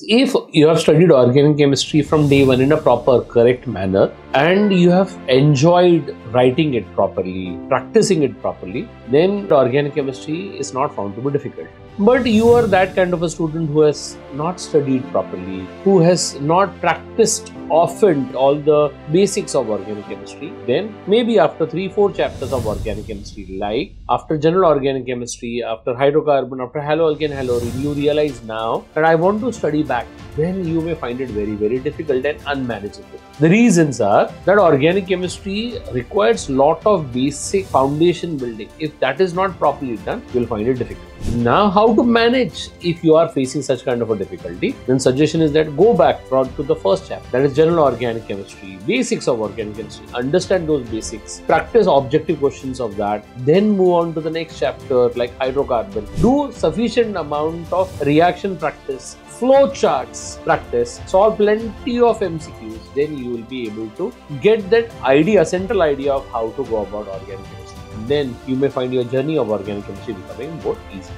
If you have studied organic chemistry from day one in a proper, correct manner, and you have enjoyed writing it properly, practicing it properly, then organic chemistry is not found to be difficult. But you are that kind of a student who has not studied properly, who has not practiced often all the basics of organic chemistry, then maybe after three, four chapters of organic chemistry, like after general organic chemistry, after hydrocarbon, after haloalkane haloarene, you realize now that I want to study back, then you may find it very, very difficult and unmanageable. The reasons are that organic chemistry requires a lot of basic foundation building. If that is not properly done, you will find it difficult. Now, how to manage if you are facing such kind of a difficulty? Then suggestion is that go back to the first chapter, that is general organic chemistry, basics of organic chemistry. Understand those basics, practice objective questions of that, then move on to the next chapter like hydrocarbon. Do sufficient amount of reaction practice flow charts practice, solve plenty of MCQs, then you will be able to get that idea, central idea of how to go about organic chemistry. Then you may find your journey of organic chemistry becoming more easy.